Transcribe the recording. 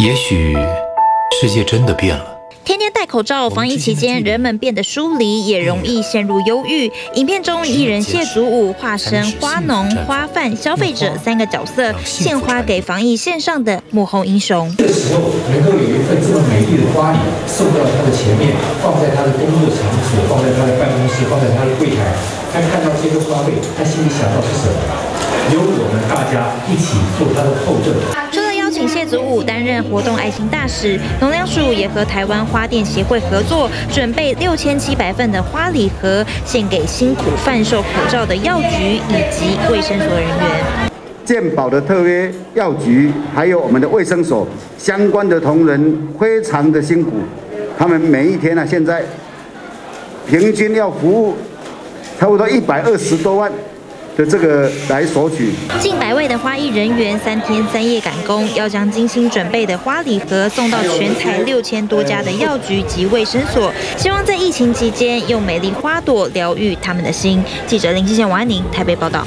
也许世界真的变了。天天戴口罩，防疫期间人们变得疏离，也容易陷入忧郁。影片中，艺人谢祖武化身花农、花贩、消费者三个角色，献花给防疫线上的幕后英雄。这时候能够有一份这么美丽的花礼送到他的前面，放在他的工作场所，放在他的办公室，放在他的柜台，他看到这个花卉，他心里想到是什么？由我们大家一起做他的后盾。请谢祖武担任活动爱心大使，农粮署也和台湾花店协会合作，准备六千七百份的花礼盒，献给辛苦贩售口罩的药局以及卫生所人员。健保的特约药局，还有我们的卫生所相关的同仁，非常的辛苦，他们每一天呢，现在平均要服务差不多一百二十多万。就这个来索取，近百位的花艺人员三天三夜赶工，要将精心准备的花礼盒送到全台六千多家的药局及卫生所，希望在疫情期间用美丽花朵疗愈他们的心。记者林继宪、王安宁台北报道。